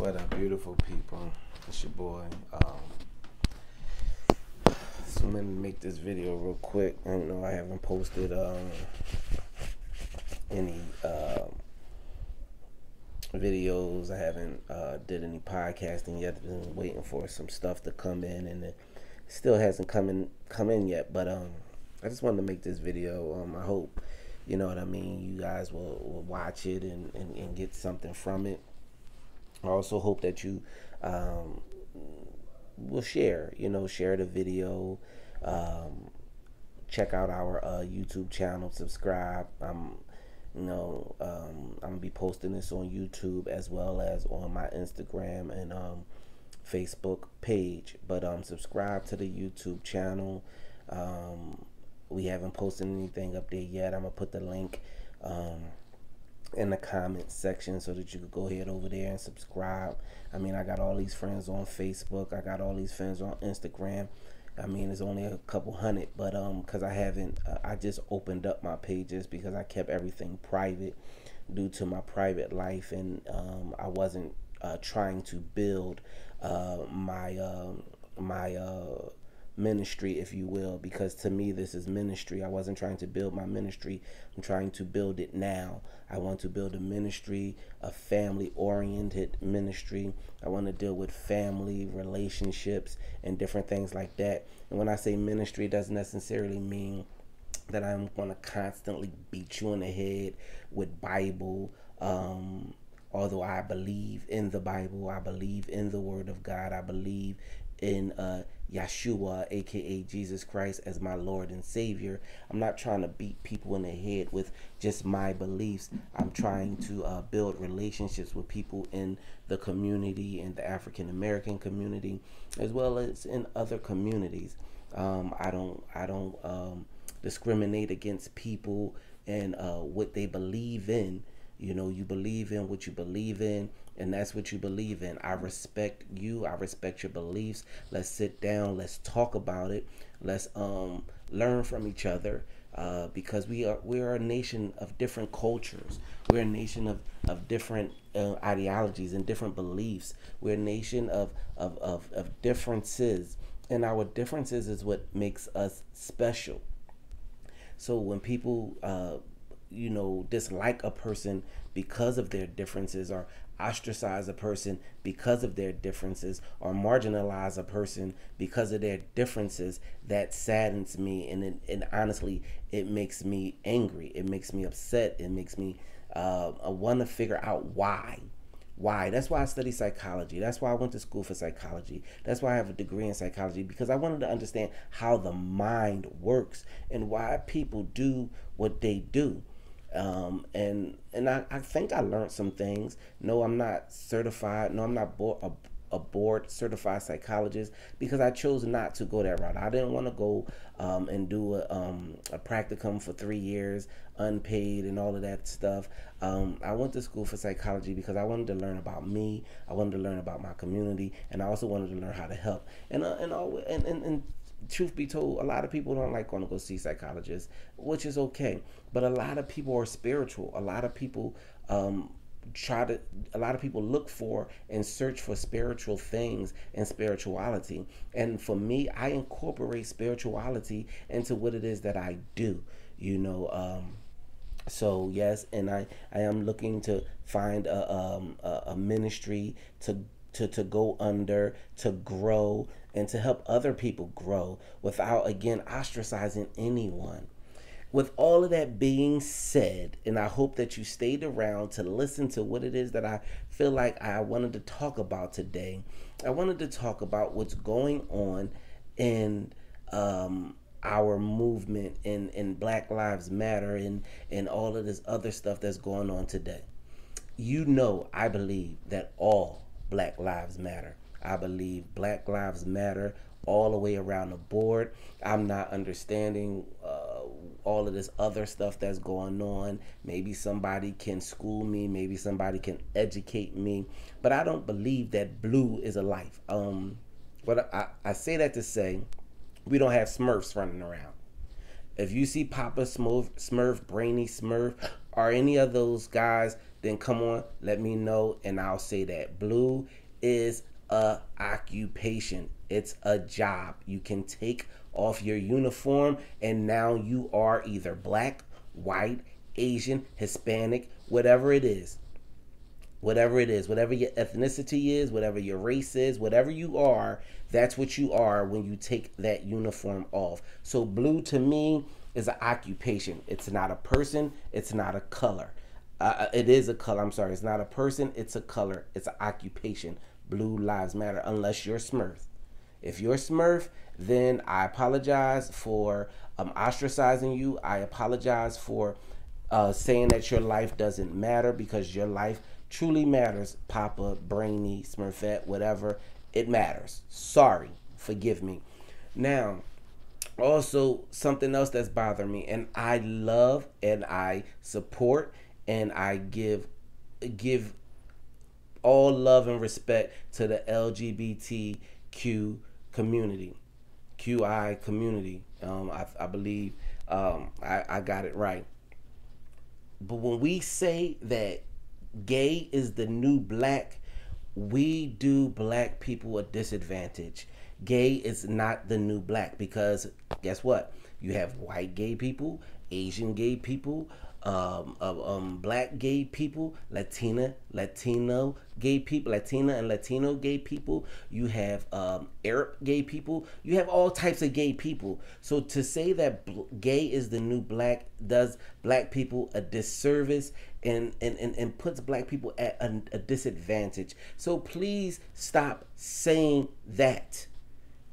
What up, beautiful people? It's your boy. Um, so I'm gonna make this video real quick. I know I haven't posted um, any uh, videos. I haven't uh, did any podcasting yet. I've been waiting for some stuff to come in, and it still hasn't come in come in yet. But um, I just wanted to make this video. Um, I hope you know what I mean. You guys will, will watch it and, and, and get something from it. I also hope that you um, will share, you know, share the video. Um, check out our uh, YouTube channel, subscribe. I'm, you know, um, I'm gonna be posting this on YouTube as well as on my Instagram and um, Facebook page. But um, subscribe to the YouTube channel. Um, we haven't posted anything up there yet. I'm gonna put the link um, in the comments section so that you could go ahead over there and subscribe. I mean, I got all these friends on Facebook. I got all these friends on Instagram. I mean, it's only a couple hundred, but um, cause I haven't, uh, I just opened up my pages because I kept everything private due to my private life, and um, I wasn't uh, trying to build uh, my uh, my uh, ministry, if you will, because to me, this is ministry. I wasn't trying to build my ministry, I'm trying to build it now. I want to build a ministry, a family oriented ministry. I want to deal with family, relationships, and different things like that. And when I say ministry, it doesn't necessarily mean that I'm going to constantly beat you in the head with Bible. Um, although I believe in the Bible, I believe in the Word of God, I believe in uh, Yeshua, aka Jesus Christ, as my Lord and Savior. I'm not trying to beat people in the head with just my beliefs. I'm trying to uh, build relationships with people in the community, in the African American community, as well as in other communities. Um, I don't, I don't um, discriminate against people and uh, what they believe in. You know, you believe in what you believe in, and that's what you believe in. I respect you. I respect your beliefs. Let's sit down. Let's talk about it. Let's um, learn from each other. Uh, because we are we are a nation of different cultures. We're a nation of of different uh, ideologies and different beliefs. We're a nation of, of of of differences, and our differences is what makes us special. So when people uh, you know dislike a person because of their differences or ostracize a person because of their differences or marginalize a person because of their differences that saddens me and it, and honestly it makes me angry. It makes me upset. It makes me uh, want to figure out why. Why? That's why i study psychology. That's why i went to school for psychology. That's why i have a degree in psychology because i wanted to understand how the mind works and why people do what they do um, and and I, I think I learned some things. No, I'm not certified. No, I'm not a, a board certified psychologist because I chose not to go that route. I didn't want to go um, and do a, um, a practicum for three years, unpaid, and all of that stuff. Um, I went to school for psychology because I wanted to learn about me. I wanted to learn about my community, and I also wanted to learn how to help. And uh, and, all, and and and truth be told, a lot of people don't like going to go see psychologists, which is okay. But a lot of people are spiritual. A lot of people um, try to. A lot of people look for and search for spiritual things and spirituality. And for me, I incorporate spirituality into what it is that I do. You know. Um, so yes, and I I am looking to find a um, a, a ministry to to, to go under, to grow, and to help other people grow without, again, ostracizing anyone. With all of that being said, and I hope that you stayed around to listen to what it is that I feel like I wanted to talk about today. I wanted to talk about what's going on in um, our movement in, in Black Lives Matter and, and all of this other stuff that's going on today. You know, I believe that all Black Lives Matter. I believe Black Lives Matter all the way around the board. I'm not understanding uh, all of this other stuff that's going on. Maybe somebody can school me, maybe somebody can educate me, but I don't believe that blue is a life. Um, but I, I say that to say we don't have Smurfs running around. If you see Papa Smurf, Smurf, Brainy Smurf, or any of those guys then come on, let me know, and I'll say that. Blue is a occupation. It's a job. You can take off your uniform and now you are either black, white, Asian, Hispanic, whatever it is. Whatever it is, whatever your ethnicity is, whatever your race is, whatever you are, that's what you are when you take that uniform off. So, blue to me is an occupation. It's not a person, it's not a color. Uh, uh, it is a color. I'm sorry. It's not a person. It's a color. It's an occupation. Blue lives matter unless you're Smurf. If you're Smurf, then I apologize for um, ostracizing you. I apologize for uh, saying that your life doesn't matter because your life truly matters. Papa, Brainy, Smurfette, whatever. It matters. Sorry. Forgive me. Now, also something else that's bothering me, and I love and I support and I give give all love and respect to the LGBTQ community, QI community. Um, I, I believe um, I, I got it right. But when we say that gay is the new black, we do black people a disadvantage. Gay is not the new black because guess what? You have white gay people, Asian gay people, um, um, black gay people, Latina, Latino gay people, Latina and Latino gay people. You have um, Arab gay people. You have all types of gay people. So to say that gay is the new black does black people a disservice and, and, and, and puts black people at a, a disadvantage. So please stop saying that.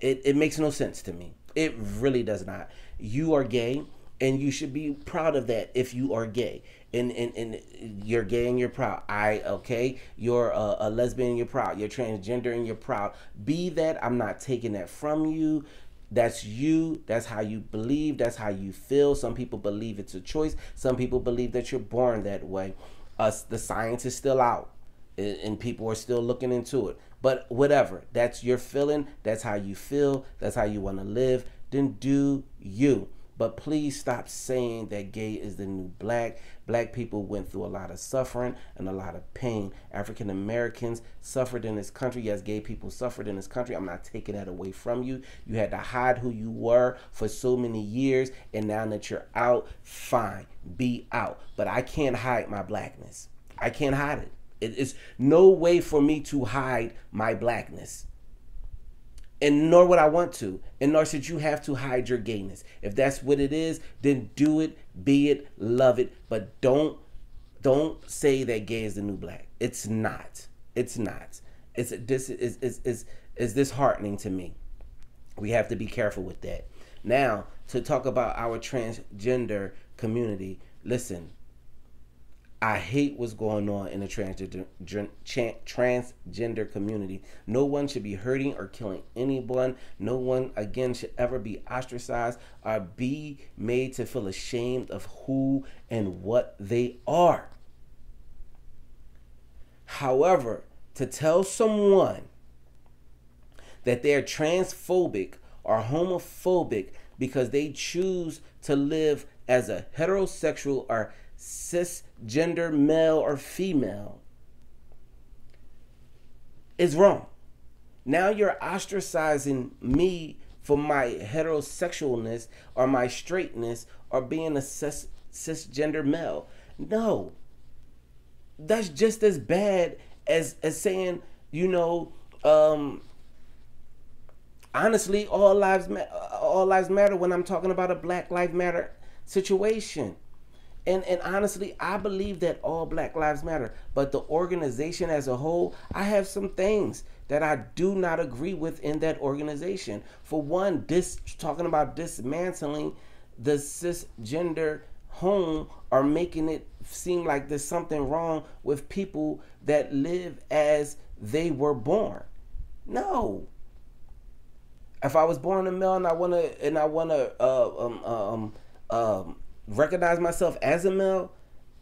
It, it makes no sense to me. It really does not. You are gay and you should be proud of that if you are gay. And and, and you're gay and you're proud. I okay you're a, a lesbian and you're proud. You're transgender and you're proud. Be that. I'm not taking that from you. That's you. That's how you believe. That's how you feel. Some people believe it's a choice. Some people believe that you're born that way. Us the science is still out and, and people are still looking into it. But whatever. That's your feeling. That's how you feel. That's how you want to live. Then do you but please stop saying that gay is the new black. Black people went through a lot of suffering and a lot of pain. African Americans suffered in this country. Yes, gay people suffered in this country. I'm not taking that away from you. You had to hide who you were for so many years, and now that you're out, fine, be out. But I can't hide my blackness. I can't hide it. It is no way for me to hide my blackness and nor would I want to, and nor should you have to hide your gayness. If that's what it is, then do it, be it, love it, but don't don't say that gay is the new black. It's not. It's not. It's this is is is is disheartening to me. We have to be careful with that. Now, to talk about our transgender community, listen, I hate what's going on in the transgender, transgender community. No one should be hurting or killing anyone. No one, again, should ever be ostracized or be made to feel ashamed of who and what they are. However, to tell someone that they're transphobic or homophobic because they choose to live as a heterosexual or cisgender male or female is wrong. Now you're ostracizing me for my heterosexualness or my straightness or being a cis- cisgender male. No. That's just as bad as as saying, you know, um honestly all lives ma- all lives matter when I'm talking about a black life matter situation. And and honestly, I believe that all Black Lives Matter, but the organization as a whole, I have some things that I do not agree with in that organization. For one, this talking about dismantling the cisgender home or making it seem like there's something wrong with people that live as they were born. No. If I was born a male and I wanna and I wanna uh, um um um recognize myself as a male,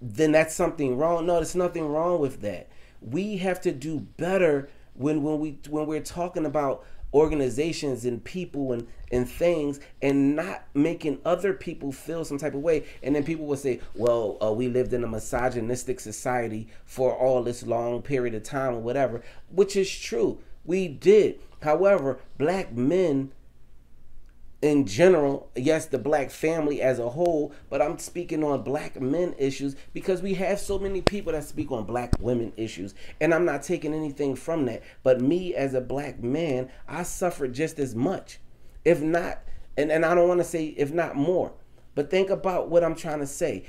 then that's something wrong. No, there's nothing wrong with that. We have to do better when when we when we're talking about organizations and people and, and things and not making other people feel some type of way. And then people will say, well, uh, we lived in a misogynistic society for all this long period of time or whatever, which is true. We did. However, black men in general, yes, the black family as a whole, but I'm speaking on black men issues because we have so many people that speak on black women issues. And I'm not taking anything from that. But me as a black man, I suffered just as much, if not, and, and I don't want to say if not more. But think about what I'm trying to say.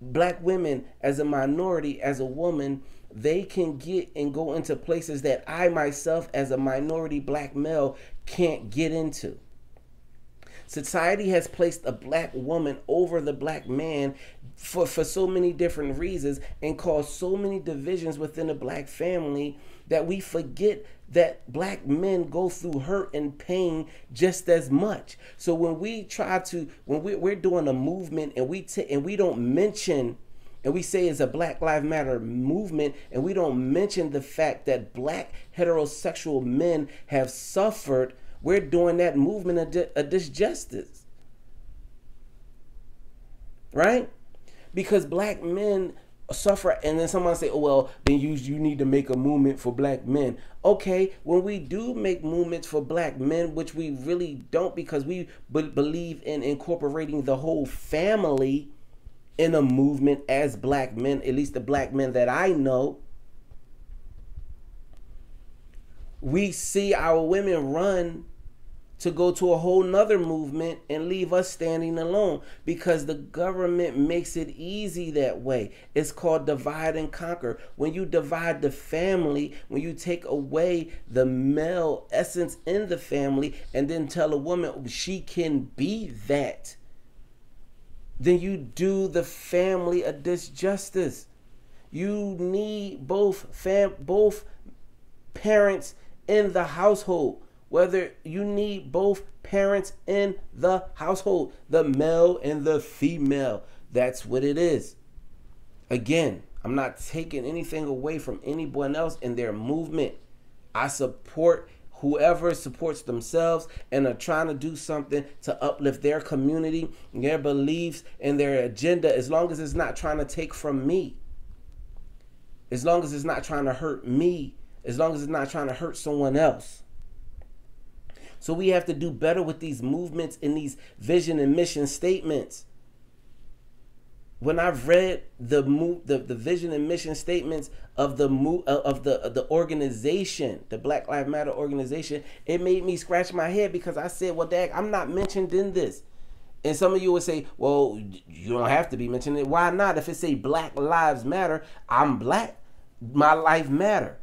Black women, as a minority, as a woman, they can get and go into places that I myself, as a minority black male, can't get into. Society has placed a black woman over the black man for, for so many different reasons and caused so many divisions within the black family that we forget that black men go through hurt and pain just as much. So when we try to, when we, we're doing a movement and we t- and we don't mention and we say it's a Black Lives Matter movement, and we don't mention the fact that black heterosexual men have suffered we're doing that movement a, di- a disjustice. Right? Because black men suffer and then someone say oh well then you you need to make a movement for black men okay when we do make movements for black men which we really don't because we b- believe in incorporating the whole family in a movement as black men at least the black men that i know we see our women run to go to a whole nother movement and leave us standing alone because the government makes it easy that way. It's called divide and conquer. When you divide the family, when you take away the male essence in the family and then tell a woman she can be that, then you do the family a disjustice. You need both fam both parents in the household whether you need both parents in the household, the male and the female. That's what it is. Again, I'm not taking anything away from anyone else in their movement. I support whoever supports themselves and are trying to do something to uplift their community, their beliefs, and their agenda, as long as it's not trying to take from me. As long as it's not trying to hurt me. As long as it's not trying to hurt someone else. So we have to do better with these movements and these vision and mission statements. When I've read the move, the, the vision and mission statements of the move uh, of the of the organization, the Black Lives Matter organization, it made me scratch my head because I said, "Well, Dad, I'm not mentioned in this." And some of you would say, "Well, you don't have to be mentioned. Why not? If it say Black Lives Matter, I'm black. My life matter."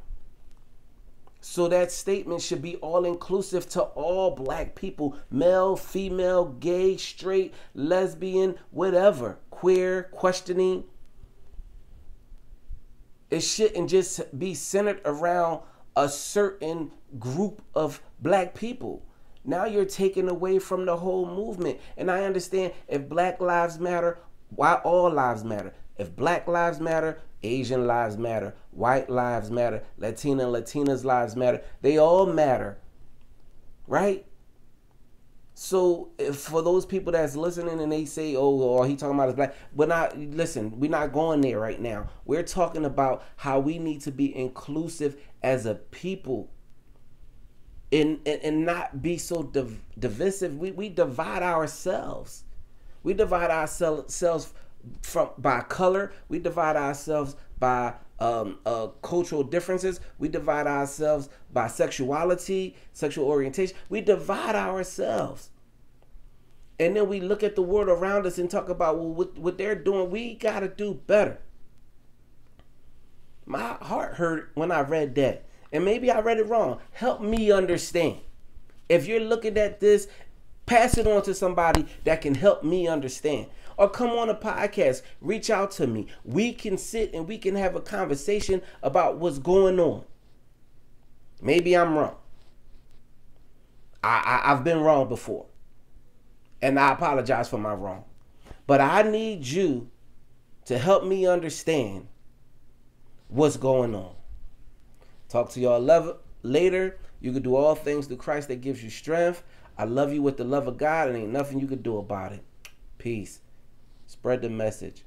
So that statement should be all inclusive to all black people male, female, gay, straight, lesbian, whatever, queer, questioning. It shouldn't just be centered around a certain group of black people. Now you're taking away from the whole movement. And I understand if Black Lives Matter, why all lives matter. If Black Lives Matter, Asian lives matter, white lives matter, Latina and Latinas lives matter. They all matter. Right? So for those people that's listening and they say, "Oh, oh he talking about his black," but not listen. We're not going there right now. We're talking about how we need to be inclusive as a people, and and, and not be so div- divisive. We we divide ourselves. We divide ourselves from by color. We divide ourselves by um, uh, cultural differences. We divide ourselves by sexuality, sexual orientation. We divide ourselves. And then we look at the world around us and talk about well, what, what they're doing. We got to do better. My heart hurt when I read that. And maybe I read it wrong. Help me understand. If you're looking at this, pass it on to somebody that can help me understand or come on a podcast, reach out to me. We can sit and we can have a conversation about what's going on. Maybe I'm wrong. I, I have been wrong before, and I apologize for my wrong. But I need you to help me understand what's going on. Talk to y'all later. You can do all things through Christ that gives you strength. I love you with the love of God, and ain't nothing you can do about it. Peace. Spread the message.